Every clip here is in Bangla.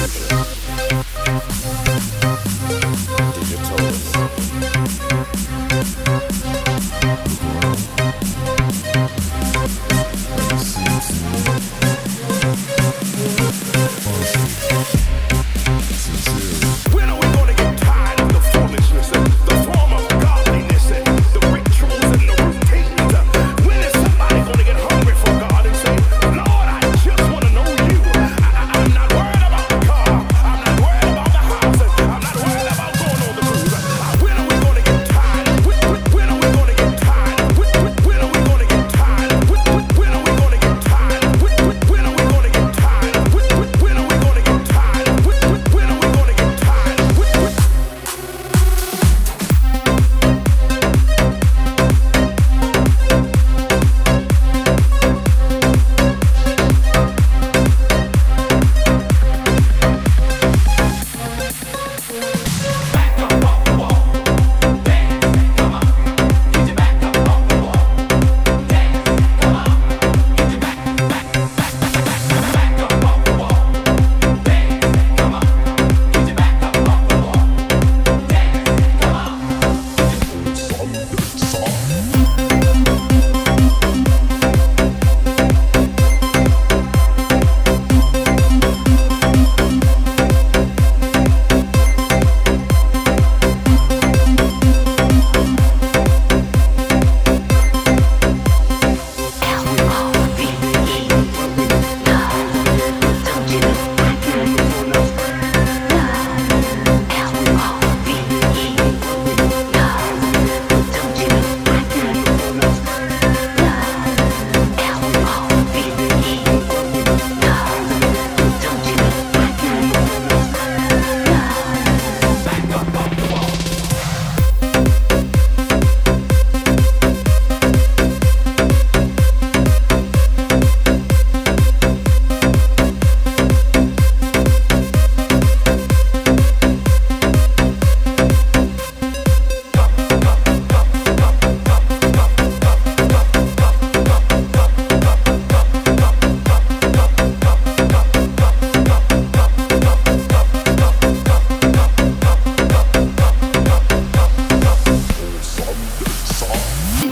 Thank.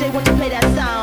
they want to play that song?